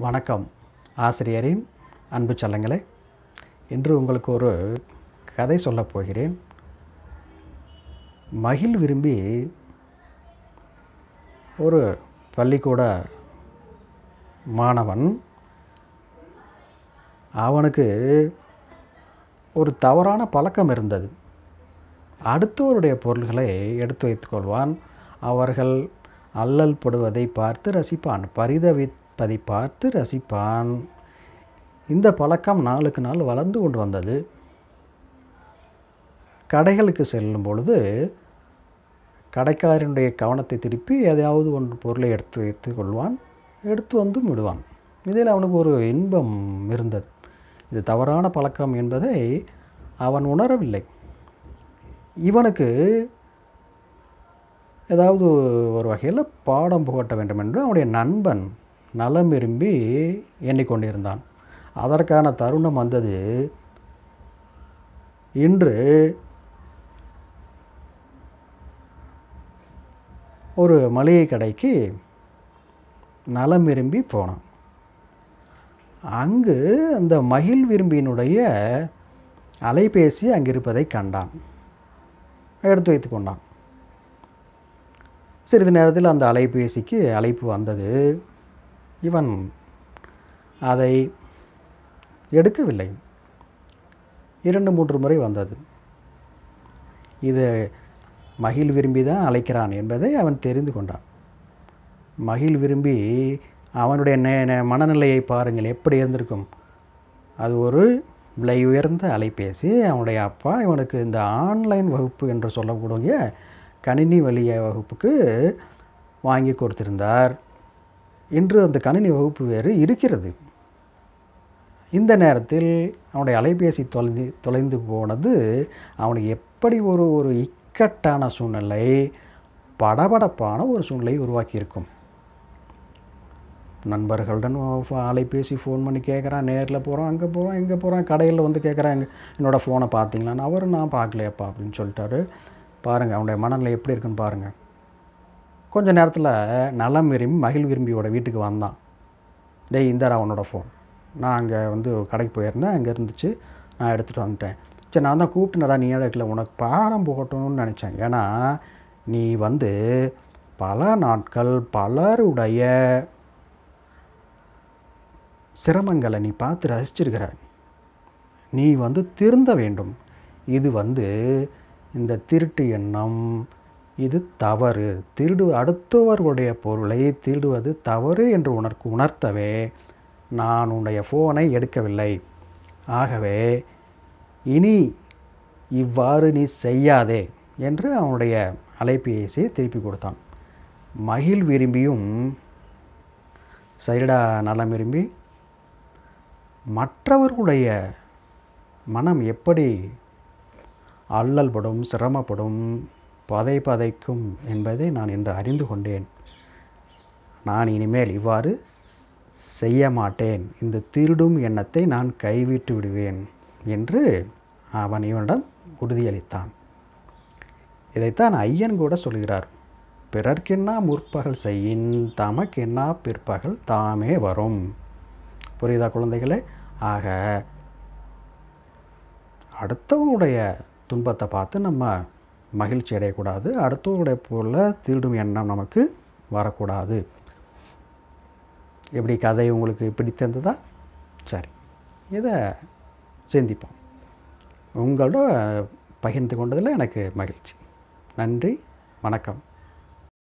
வணக்கம். ஆசிரியரின் அன்பு செல்லங்களே இன்று உங்களுக்கு ஒரு கதை சொல்லப் போகிறேன். மகிழ் விரும்பி ஒரு பள்ளிக்கூட மாணவன் அவனுக்கு ஒரு தவறான பழக்கம் இருந்தது. அடுத்தவருடைய பொருள்களை எடுத்து வைத்துக்கொள்வான் அவர்கள் அல்லல் படுவதை பார்த்து ரசிப்பான். பரிதவித் அதை பார்த்து ரசிப்பான். இந்த பழக்கம் நாளுக்கு நாள் வளர்ந்து கொண்டு வந்தது. கடைகளுக்கு செல்லும் பொழுது கடைக்காரனுடைய கவனத்தை திருப்பி எதையாவது ஒன்று பொருளை எடுத்து வைத்து கொள்வான் எடுத்து வந்து விடுவான். இதில் அவனுக்கு ஒரு இன்பம் இருந்தது. இது தவறான பழக்கம் என்பதை அவன் உணரவில்லை. இவனுக்கு ஏதாவது ஒரு வகையில் பாடம் புகட்ட வேண்டும் என்று அவனுடைய நண்பன் நலம் விரும்பி எண்ணிக்கொண்டிருந்தான். அதற்கான தருணம் வந்தது. இன்று ஒரு மளிகை கடைக்கு நலம் விரும்பி போனான். அங்கு அந்த மகிழ் விரும்பியினுடைய அலைபேசி அங்கிருப்பதை கண்டான். எடுத்து வைத்து கொண்டான். சிறிது நேரத்தில் அந்த அலைபேசிக்கு அழைப்பு வந்தது. இவன் அதை எடுக்கவில்லை. இரண்டு மூன்று முறை வந்தது. இது மகிழ் விரும்பி தான் அழைக்கிறான் என்பதை அவன் தெரிந்து கொண்டான். மகிழ் விரும்பி அவனுடைய நே- நே- மனநிலையை பாருங்கள் எப்படி இருந்திருக்கும். அது ஒரு விலை உயர்ந்த அலைபேசி. அவனுடைய அப்பா இவனுக்கு இந்த ஆன்லைன் வகுப்பு என்று சொல்லக்கூடிய கணினி வழிய வகுப்புக்கு வாங்கி கொடுத்திருந்தார். இன்று அந்த கணினி வகுப்பு வேறு இருக்கிறது. இந்த நேரத்தில் அவனுடைய அலைபேசி தொலைந்து தொலைந்து போனது அவனுக்கு எப்படி ஒரு ஒரு இக்கட்டான சூழ்நிலை படபடப்பான ஒரு சூழ்நிலை உருவாக்கியிருக்கும். நண்பர்களுடன் அலைபேசி ஃபோன் பண்ணி கேட்குறான் நேரில் போகிறோம் அங்கே போகிறோம் இங்கே போகிறோம் கடையில் வந்து கேட்குறாங்க என்னோடய ஃபோனை பார்த்தீங்களான்னு அவரும் நான் பார்க்கலையப்பா அப்படின்னு சொல்லிட்டாரு. பாருங்கள் அவனுடைய மனநிலை எப்படி இருக்குன்னு பாருங்கள் கொஞ்ச நேரத்தில் நலம் விரும்பி மகிழ் விரும்பியோட வீட்டுக்கு வந்தான். டேய் இந்தாடா உன்னோட ஃபோன் நான் அங்கே வந்து கடைக்கு போயிருந்தேன். அங்கே இருந்துச்சு நான் எடுத்துகிட்டு வந்துட்டேன். சரி நான் தான் கூப்பிட்டுனடா நீ எடுக்கல? உனக்கு பாடம் போகட்டும்னு நினச்சேன். ஏன்னா நீ வந்து பல நாட்கள் பலருடைய சிரமங்களை நீ பார்த்து ரசிச்சிருக்கிற. நீ வந்து திருந்த வேண்டும். இது வந்து இந்த திருட்டு எண்ணம் இது தவறு. திருடு அடுத்தவர்களுடைய பொருளை திருடுவது தவறு என்று உனக்கு உணர்த்தவே நான் உன்னுடைய ஃபோனை எடுக்கவில்லை. ஆகவே இனி இவ்வாறு நீ செய்யாதே என்று அவனுடைய அலைபேசியை திருப்பி கொடுத்தான். மகிழ் விரும்பியும் சரிடா நலம் விரும்பி மற்றவர்களுடைய மனம் எப்படி அல்லல்படும் சிரமப்படும் பதை பதைக்கும் என்பதை நான் இன்று அறிந்து கொண்டேன். நான் இனிமேல் இவ்வாறு செய்ய மாட்டேன். இந்த திருடும் எண்ணத்தை நான் கைவிட்டு விடுவேன் என்று அவன் இவனிடம் உறுதியளித்தான். இதைத்தான் ஐயன் கூட சொல்கிறார். பிறர்க்கென்னா முற்பகல் செய்யின் தமக்கென்னா பிற்பகல் தாமே வரும். புரியுதா குழந்தைகளே? ஆக அடுத்தவனுடைய துன்பத்தை பார்த்து நம்ம மகிழ்ச்சி அடையக்கூடாது. அடுத்தவருடைய பொருளை திருடும் எண்ணம் நமக்கு வரக்கூடாது. எப்படி கதை உங்களுக்கு பிடித்திருந்ததா சரி இதை சிந்திப்போம். உங்களோட பகிர்ந்து கொண்டதில் எனக்கு மகிழ்ச்சி. நன்றி வணக்கம்.